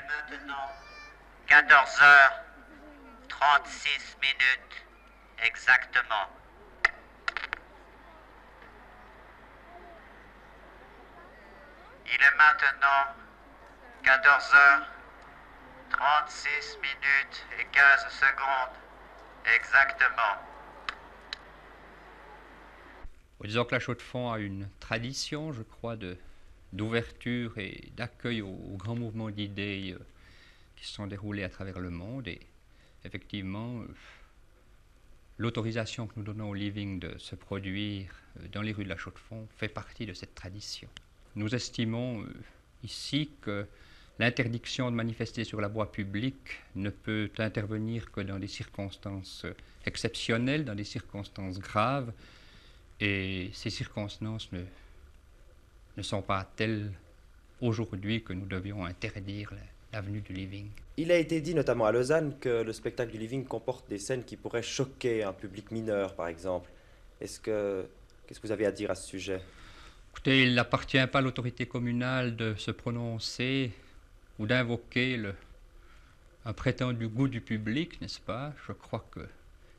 est maintenant 14h36 minutes exactement. Il est maintenant 14h36 minutes et 15 secondes exactement. Disons que la Chaux-de-Fonds a une tradition, je crois, de, d'ouverture et d'accueil aux, grands mouvements d'idées euh, qui se sont déroulés à travers le monde. Et effectivement, euh, l'autorisation que nous donnons au Living de se produire euh, dans les rues de la Chaux-de-Fonds fait partie de cette tradition. Nous estimons ici que l'interdiction de manifester sur la voie publique ne peut intervenir que dans des circonstances exceptionnelles, dans des circonstances graves, et ces circonstances ne, ne sont pas telles aujourd'hui que nous devions interdire l'avenue du living. Il a été dit notamment à Lausanne que le spectacle du living comporte des scènes qui pourraient choquer un public mineur, par exemple. Est-ce que qu'est-ce que vous avez à dire à ce sujet? Écoutez, il n'appartient pas à l'autorité communale de se prononcer ou d'invoquer le, un prétendu goût du public, n'est-ce pas? Je crois que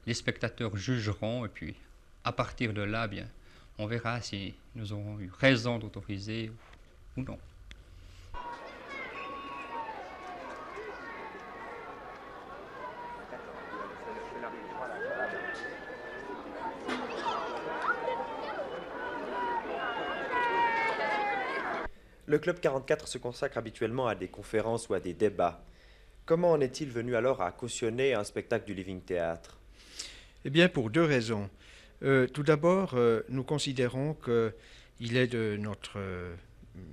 les spectateurs jugeront et puis à partir de là, bien, on verra si nous aurons eu raison d'autoriser ou non. Le Club 44 se consacre habituellement à des conférences ou à des débats. Comment en est-il venu alors à cautionner un spectacle du Living Theatre Eh bien, pour deux raisons. Euh, tout d'abord, euh, nous considérons qu'il est de notre euh,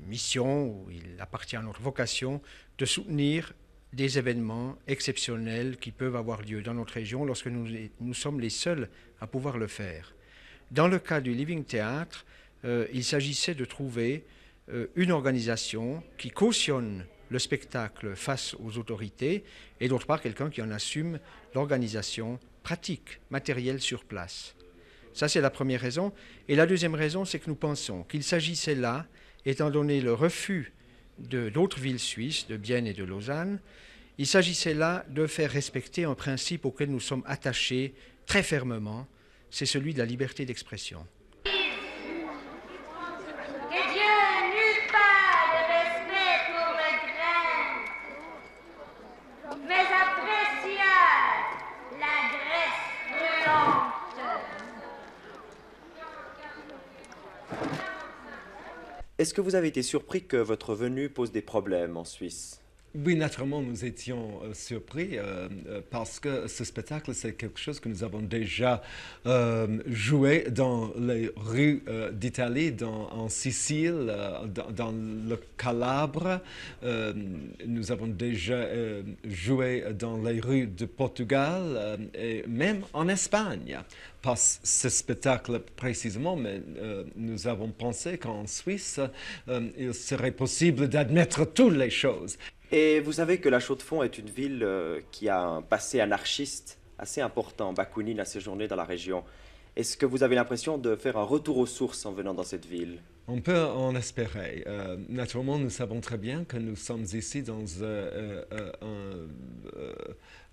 mission, ou il appartient à notre vocation, de soutenir des événements exceptionnels qui peuvent avoir lieu dans notre région lorsque nous, nous sommes les seuls à pouvoir le faire. Dans le cas du Living Theatre, il s'agissait de trouver une organisation qui cautionne le spectacle face aux autorités et d'autre part quelqu'un qui en assume l'organisation pratique, matérielle sur place. Ça, c'est la première raison. Et la deuxième raison, c'est que nous pensons qu'il s'agissait là, étant donné le refus de d'autres villes suisses, de Bienne et de Lausanne, il s'agissait là de faire respecter un principe auquel nous sommes attachés très fermement, c'est celui de la liberté d'expression. Est-ce que vous avez été surpris que votre venue pose des problèmes en Suisse? Oui, naturellement, nous étions euh, surpris euh, euh, parce que ce spectacle, c'est quelque chose que nous avons déjà joué dans les rues d'Italie, en Sicile, dans, dans, le Calabre. nous avons déjà joué dans les rues de Portugal et même en Espagne. Pas ce spectacle précisément, mais nous avons pensé qu'en Suisse, il serait possible d'admettre toutes les choses. Et vous savez que la Chaux-de-Fonds est une ville euh, qui a un passé anarchiste assez important. Bakounine a séjourné dans la région. Est-ce que vous avez l'impression de faire un retour aux sources en venant dans cette ville? On peut en espérer. Euh, naturellement, nous savons très bien que nous sommes ici dans euh, un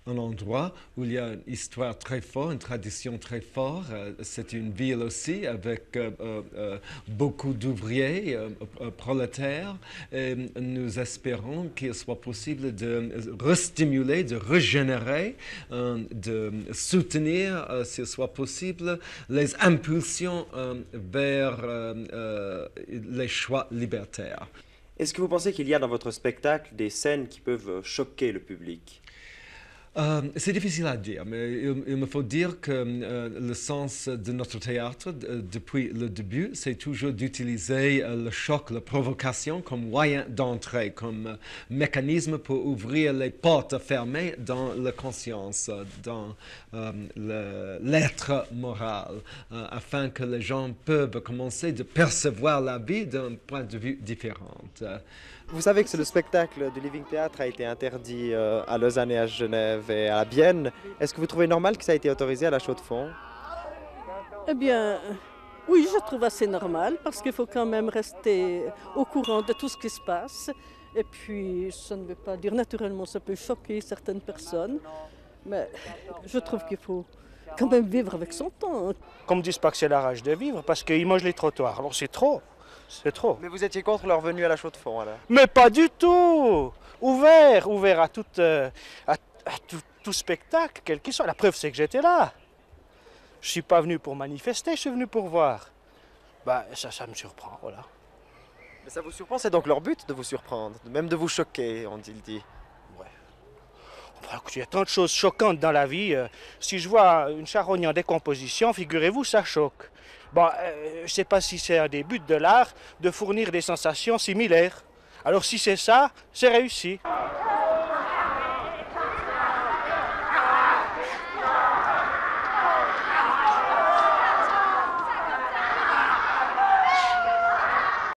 un endroit où il y a une histoire très forte, une tradition très forte. Euh, c'est une ville aussi avec euh, euh, beaucoup d'ouvriers prolétaires. Nous espérons qu'il soit possible de restimuler, de régénérer, de soutenir, s'il soit possible, les impulsions vers les choix libertaires. Est-ce que vous pensez qu'il y a dans votre spectacle des scènes qui peuvent choquer le public? Euh, c'est difficile à dire, mais il, me faut dire que euh, le sens de notre théâtre, depuis le début, c'est toujours d'utiliser euh, le choc, la provocation comme moyen d'entrée, comme mécanisme pour ouvrir les portes fermées dans la conscience, dans l'être moral, afin que les gens peuvent commencer de percevoir la vie d'un point de vue différent. Vous savez que le spectacle du Living Theatre a été interdit à Lausanne et à Genève et à Bienne. Est-ce que vous trouvez normal que ça ait été autorisé à la Chaux-de-Fonds? Eh bien, oui, je trouve assez normal parce qu'il faut quand même rester au courant de tout ce qui se passe. Et puis, ça ne veut pas dire, naturellement, ça peut choquer certaines personnes, mais je trouve qu'il faut quand même vivre avec son temps. Qu'on me dise pas que c'est la rage de vivre, parce qu'ils mangent les trottoirs. Alors c'est trop, c'est trop. Mais vous étiez contre leur venue à la Chaux-de-Fonds alors? Mais pas du tout Ouvert, ouvert à, toute, euh, à tout, tout spectacle, quel qu'il soit. La preuve, c'est que j'étais là. Je suis pas venu pour manifester, je suis venu pour voir. Bah, ça, ça me surprend, voilà. Mais ça vous surprend, c'est donc leur but de vous surprendre, même de vous choquer, on-il dit. Bah, écoutez, Il y a tant de choses choquantes dans la vie. euh, si je vois une charogne en décomposition, figurez-vous, ça choque. Bon, euh, je ne sais pas si c'est un des buts de l'art de fournir des sensations similaires. Alors si c'est ça, c'est réussi.